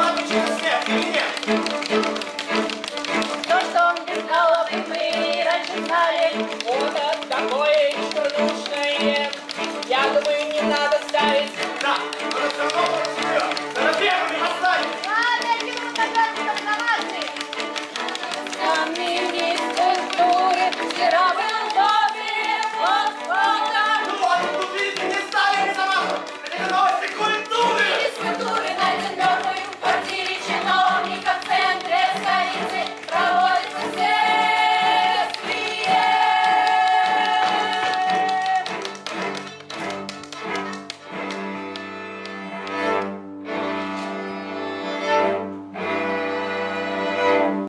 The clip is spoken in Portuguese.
Vamos lá,